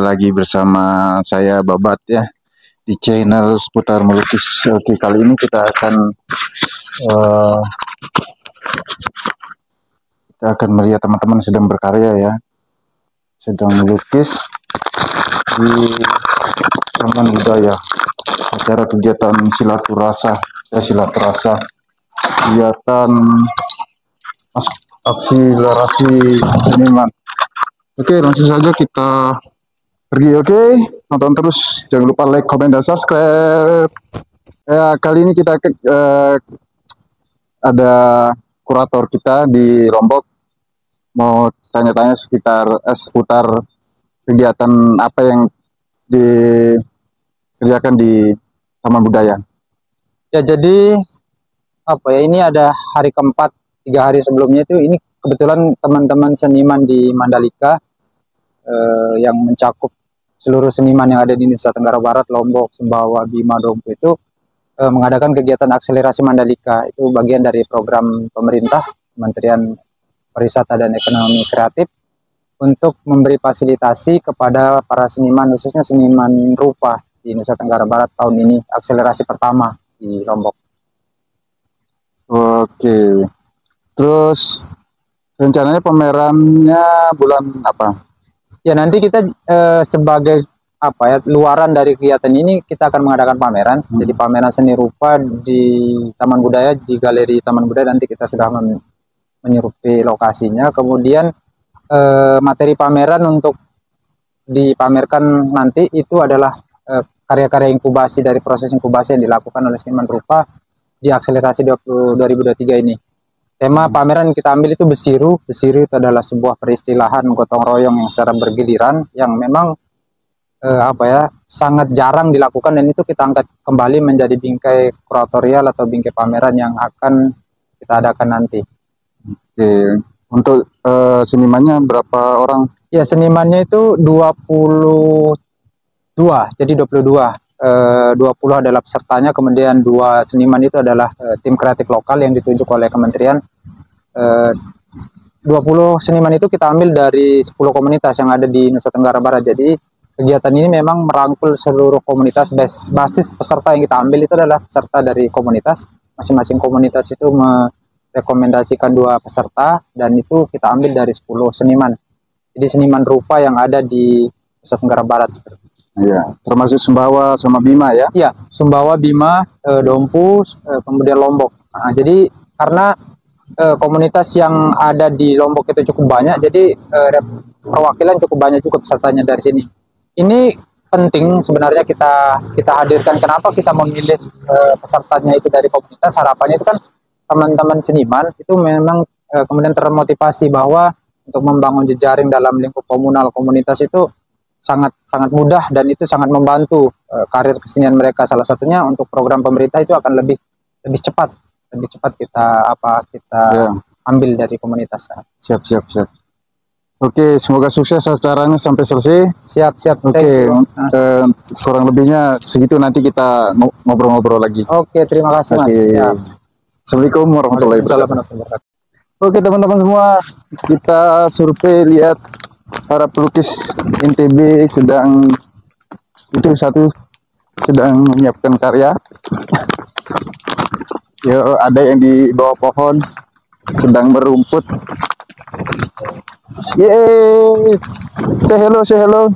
lagi bersama saya Babat ya di channel seputar melukis. Oke, kali ini kita akan uh, kita akan melihat teman-teman sedang berkarya ya, sedang melukis di taman budaya. Acara kegiatan silaturasa ya silaturasa kegiatan akselerasi seniman. Oke langsung saja kita pergi oke? Nonton terus. Jangan lupa like comment dan subscribe. Ya kali ini kita uh, ada kurator kita di Lombok. Mau tanya-tanya sekitar eh, seputar kegiatan apa yang dikerjakan di Taman Budaya. Ya jadi apa ya ini ada hari keempat tiga hari sebelumnya itu. Ini kebetulan teman-teman seniman di Mandalika eh, yang mencakup seluruh seniman yang ada di Nusa Tenggara Barat, Lombok, Sumbawa, Bima, Dompu itu eh, mengadakan kegiatan akselerasi Mandalika itu bagian dari program pemerintah Kementerian Pariwisata dan Ekonomi Kreatif untuk memberi fasilitasi kepada para seniman khususnya seniman rupa di Nusa Tenggara Barat tahun ini akselerasi pertama di Lombok. Oke. Terus rencananya pamerannya bulan apa? Ya nanti kita eh, sebagai apa ya luaran dari kegiatan ini kita akan mengadakan pameran. Hmm. Jadi pameran seni rupa di Taman Budaya di Galeri Taman Budaya nanti kita sudah men menyerupi lokasinya. Kemudian eh, materi pameran untuk dipamerkan nanti itu adalah eh, karya-karya eh, inkubasi dari proses inkubasi yang dilakukan oleh seniman rupa di akselerasi 20, 2023 ini. Tema hmm. pameran kita ambil itu besiru. Besiru itu adalah sebuah peristilahan gotong royong yang secara bergiliran yang memang eh, apa ya sangat jarang dilakukan dan itu kita angkat kembali menjadi bingkai kuratorial atau bingkai pameran yang akan kita adakan nanti. Oke, untuk eh, senimannya berapa orang? Ya senimannya itu 22, jadi 22 eh, 20 adalah pesertanya, kemudian dua seniman itu adalah eh, tim kreatif lokal yang ditunjuk oleh kementerian. Eh, 20 seniman itu kita ambil dari 10 komunitas yang ada di Nusa Tenggara Barat. Jadi kegiatan ini memang merangkul seluruh komunitas bas basis peserta yang kita ambil itu adalah peserta dari komunitas. Masing-masing komunitas itu merekomendasikan dua peserta dan itu kita ambil dari 10 seniman. Jadi seniman rupa yang ada di Nusa Tenggara Barat seperti Iya, termasuk Sumbawa sama Bima ya? Iya, Sumbawa, Bima, e, Dompu, e, kemudian Lombok. Nah, jadi karena e, komunitas yang ada di Lombok itu cukup banyak, jadi e, perwakilan cukup banyak juga pesertanya dari sini. Ini penting sebenarnya kita kita hadirkan. Kenapa kita memilih e, pesertanya itu dari komunitas? Harapannya itu kan teman-teman seniman itu memang e, kemudian termotivasi bahwa untuk membangun jejaring dalam lingkup komunal komunitas itu sangat sangat mudah dan itu sangat membantu uh, karir kesenian mereka salah satunya untuk program pemerintah itu akan lebih lebih cepat lebih cepat kita apa kita ya. ambil dari komunitas siap siap siap Oke, semoga sukses acaranya sampai selesai. Siap, siap. Oke, uh, kurang lebihnya segitu nanti kita ngobrol-ngobrol lagi. Oke, terima kasih Mas. Siap. Assalamualaikum warahmatullahi wabarakatuh. Oke, teman-teman semua, kita survei lihat para pelukis NTB sedang itu satu sedang menyiapkan karya Yo, ada yang di bawah pohon sedang berumput. Yeay. Say hello, say hello.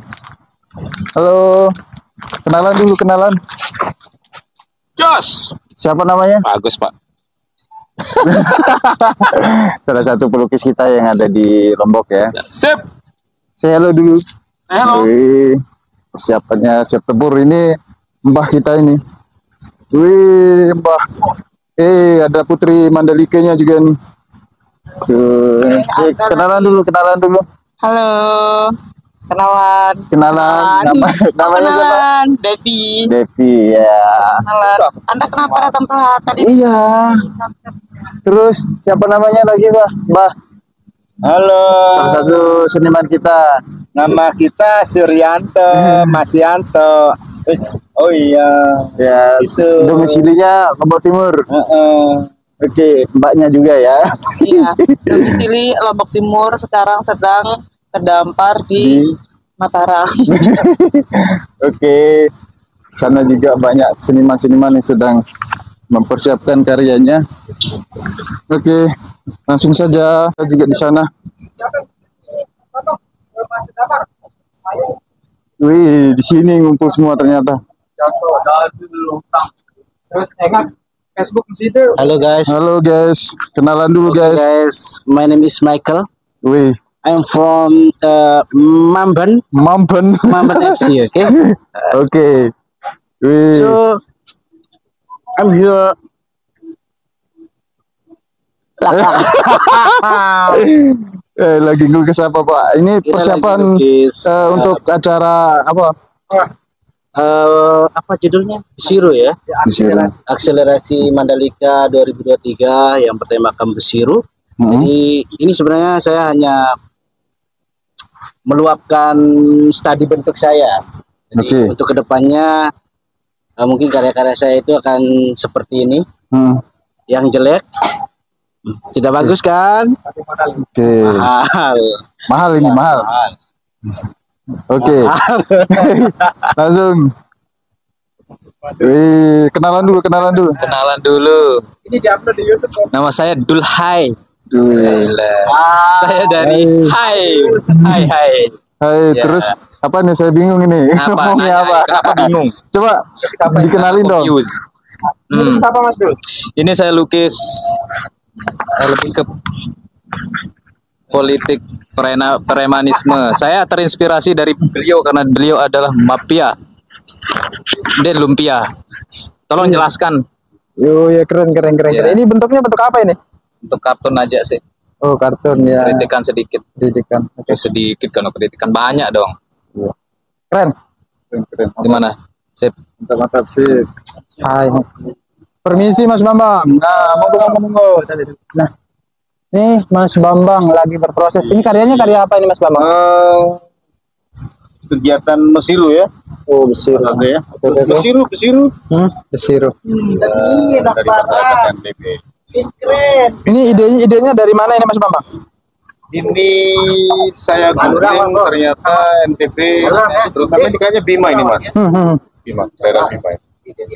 Halo. Kenalan dulu, kenalan. Jos. Siapa namanya? Bagus, Pak. Salah satu pelukis kita yang ada di Lombok ya. Sip. Saya halo dulu. Halo. Wih, persiapannya siap tempur ini Mbah kita ini. Wih, Mbah. Eh, ada Putri Mandalikanya juga nih. Tuh. Eh, kenalan dulu, kenalan dulu. Halo. Kenalan. Kenalan. Nama, namanya kenalan. siapa? Devi. Devi, ya. Kenalan. Anda kenapa datang telat tadi? Iya. Terus siapa namanya lagi, Mbah? Mbah. Halo. Salah satu seniman kita. Nama kita Suryanto, Mas Yanto. Eh, oh iya. Ya, itu. Domisilinya Lombok Timur. Uh -uh. Oke, mbaknya juga ya. Iya, domisili Lombok Timur sekarang sedang terdampar di, di Mataram. Oke. Sana juga banyak seniman-seniman yang sedang mempersiapkan karyanya. Oke, langsung saja kita juga di sana. Wih, di sini ngumpul semua ternyata. Terus Facebook. Hello guys. Halo guys, kenalan dulu guys. Guys, my name is Michael. Wih, I'm from uh, Mamban, mampen. Mamban FC. Okay. Oke. Wih, So I'm here. eh, lagi ngelukis apa Pak? Ini Kita persiapan lukis, uh, untuk acara apa? uh, apa judulnya? Besiru ya. Disiram. Akselerasi Mandalika 2023 yang bertemakan Besiru. Hmm. Jadi ini sebenarnya saya hanya meluapkan studi bentuk saya. Jadi Oke. untuk ke depannya uh, mungkin karya-karya saya itu akan seperti ini. Hmm. yang jelek tidak bagus kan Oke. mahal Mahal ini mahal. Oke. Langsung. Wih, kenalan dulu, kenalan dulu. Kenalan dulu. Ini diupload di YouTube. kok. Nama saya Dulhai. Wih. Saya dari Hai. Hai hai. Hai, Ya. terus apa nih saya bingung ini. Apa? Ngomongnya Nanya, apa? Kenapa bingung? Coba dikenalin dong. Confused. Hmm. Siapa Mas Dul? Ini saya lukis lebih ke politik perena, premanisme. Saya terinspirasi dari beliau karena beliau adalah mafia. Dia lumpia. Tolong jelaskan Yo ya keren keren keren. Ya. keren. Ini bentuknya bentuk apa ini? untuk kartun aja sih. Oh kartun ya. Kritikan sedikit. Pendidikan. Oke. Sedikit kalau kritikan banyak dong. Keren. Keren, keren. Gimana? Sip. Mantap, mantap sih. Hai. Permisi Mas Bambang. Nah, monggo monggo monggo. Nah, nih Mas Bambang lagi berproses. Ini karyanya karya apa ini Mas Bambang? kegiatan Mesiru ya Oh, Besiru. ada ya Oke, oke. Mesiru Mesiru Hmm, Besiru. dari masyarakat NTB Ini idenya idenya dari mana ini Mas Bambang? Ini saya googling ternyata NTB terutama ini kayaknya Bima ini mas Hmm, hmm. Bima daerah Bima ini. jadi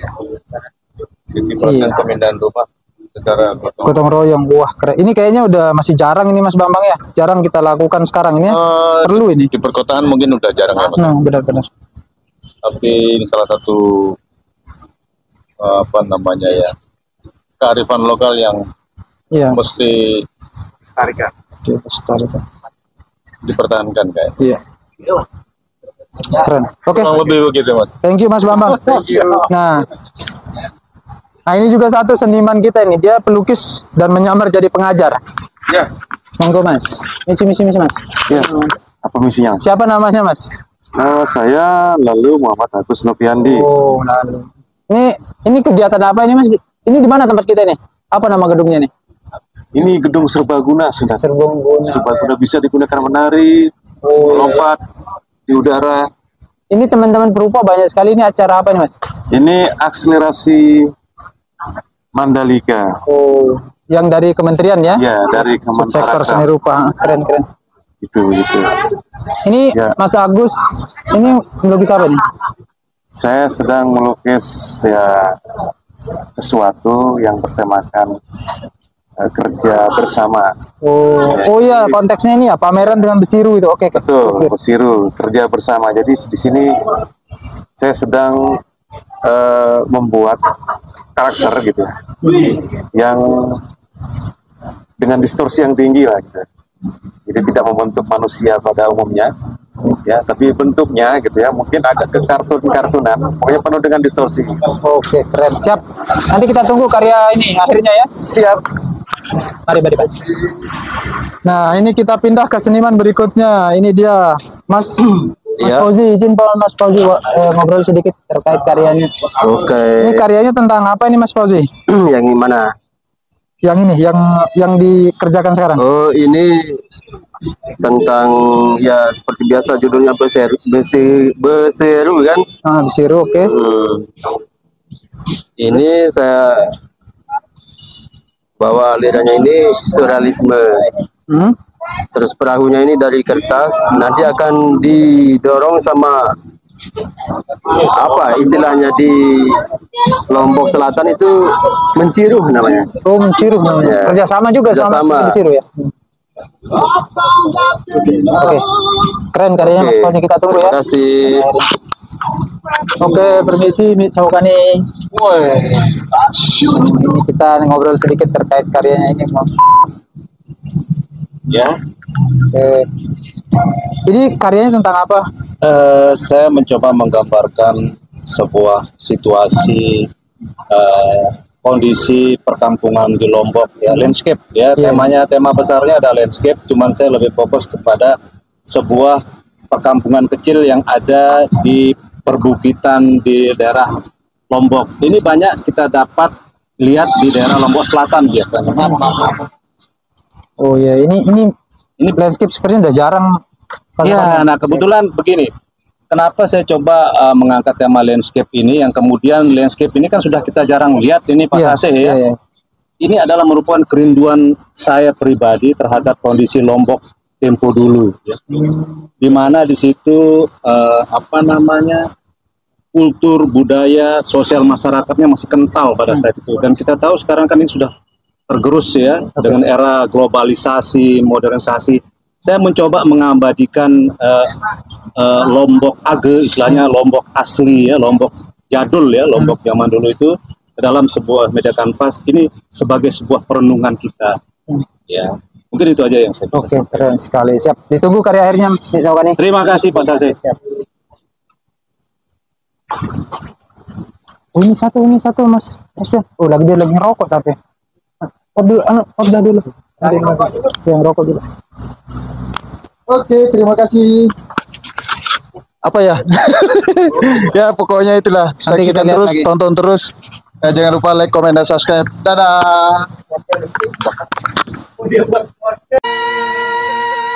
proses Iya. pemindahan rumah secara gotong Gotong royong. Wah, keren. Ini kayaknya udah masih jarang ini Mas Bambang ya. Jarang kita lakukan sekarang ini. ya. Eh, Perlu ini. di perkotaan mungkin udah jarang ya mas Nah, benar-benar. tapi ini salah satu eh, apa namanya ya kearifan lokal yang Iya, mesti dilestarikan. dipertahankan kayak Iya. Keren. Oke, kurang lebih begitu mas thank you Mas Bambang. Nah, nah ini juga satu seniman kita ini. Dia pelukis dan menyamar jadi pengajar. ya Monggo Mas. Misi misi misi Mas. Ya, apa misinya? Siapa namanya Mas? Nama saya lalu Muhammad Agus Nopiandi. Oh, lalu. Ini ini kegiatan apa ini Mas? Ini di mana tempat kita nih? Apa nama gedungnya nih? Ini gedung serbaguna sudah. Serbaguna. Serbaguna bisa digunakan menari, Oh, melompat di udara. Ini teman-teman perupa banyak sekali ini acara apa nih Mas? Ini akselerasi Mandalika. Oh, yang dari kementerian ya? Ya, dari Subsektor seni Kemenparekraf. rupa. Keren keren. Itu itu. Ini Ya. Mas Agus, ini melukis apa nih? Saya sedang melukis ya sesuatu yang bertemakan kerja bersama. Oh, oh iya konteksnya ini ya pameran dengan besiru itu. Oke, oke. Betul, Oke. bersiru, kerja bersama. Jadi di sini saya sedang eh, membuat karakter gitu yang dengan distorsi yang tinggi lah gitu. Jadi tidak membentuk manusia pada umumnya, ya, tapi bentuknya gitu ya, mungkin agak ke kartun-kartunan, pokoknya penuh dengan distorsi. Oke, keren. Siap. Nanti kita tunggu karya ini akhirnya ya. Siap. Mari, mari, Mas. Nah, ini kita pindah ke seniman berikutnya. Ini dia, Mas. Mas Iya. Fauzi, izin Pak Mas Fauzi eh, ngobrol sedikit terkait karyanya. oke Ini karyanya tentang apa ini Mas Fauzi? yang gimana Yang ini, yang yang dikerjakan sekarang. oh ini tentang ya seperti biasa judulnya beseru besi beseru kan Ah, besiru, oke. Hmm. ini saya bawa alirannya ini surrealisme Hmm. Terus perahunya ini dari kertas, nanti akan didorong sama apa istilahnya di Lombok Selatan itu menciruh namanya. Oh, menciruh namanya. Ya. Kerjasama juga Kerjasama. sama Menciruh ya. Oke, keren karyanya Mas Oke. Fauzi kita tunggu ya. Terima kasih. Oke, permisi Mi Saukani. Ini kita ngobrol sedikit terkait karyanya ini. Mas. Ya, Oke. Ini karyanya tentang apa? eh, saya mencoba menggambarkan sebuah situasi eh, kondisi perkampungan di Lombok ya landscape ya Iya. temanya tema besarnya ada landscape cuman saya lebih fokus kepada sebuah perkampungan kecil yang ada di perbukitan di daerah Lombok ini banyak kita dapat lihat di daerah Lombok Selatan biasanya Oh ya, ini ini ini landscape sepertinya udah jarang. Ya, nah kebetulan begini. Kenapa saya coba uh, mengangkat tema landscape ini yang kemudian landscape ini kan sudah kita jarang lihat ini Pak Iya, Kase ya. iya, iya. Ini adalah merupakan kerinduan saya pribadi terhadap kondisi Lombok tempo dulu ya. Di mana di situ uh, apa namanya? kultur, budaya, sosial masyarakatnya masih kental pada saat itu dan kita tahu sekarang kan ini sudah tergerus ya dengan era globalisasi, modernisasi. Saya mencoba mengabadikan eh, eh, Lombok Age, istilahnya Lombok asli ya, Lombok jadul ya, Lombok zaman dulu itu ke dalam sebuah media kanvas ini sebagai sebuah perenungan kita. Ya, mungkin itu aja yang saya bisa Oke, sampaikan. keren sekali. Siap. Ditunggu karya akhirnya. Terima kasih Pak Sase. Siap. Oh, ini satu, ini satu, Mas. Mas Fian. Oh, lagi dia lagi ngerokok tapi. Oh, dulu, anu, dulu. Nanti ngerokok. Yang rokok dulu. Oke, terima kasih. Apa ya? ya pokoknya itulah. Saksikan terus, lagi. tonton terus. Eh, jangan lupa like, komen, dan subscribe. Dadah podcast. Oh, dia buat podcast.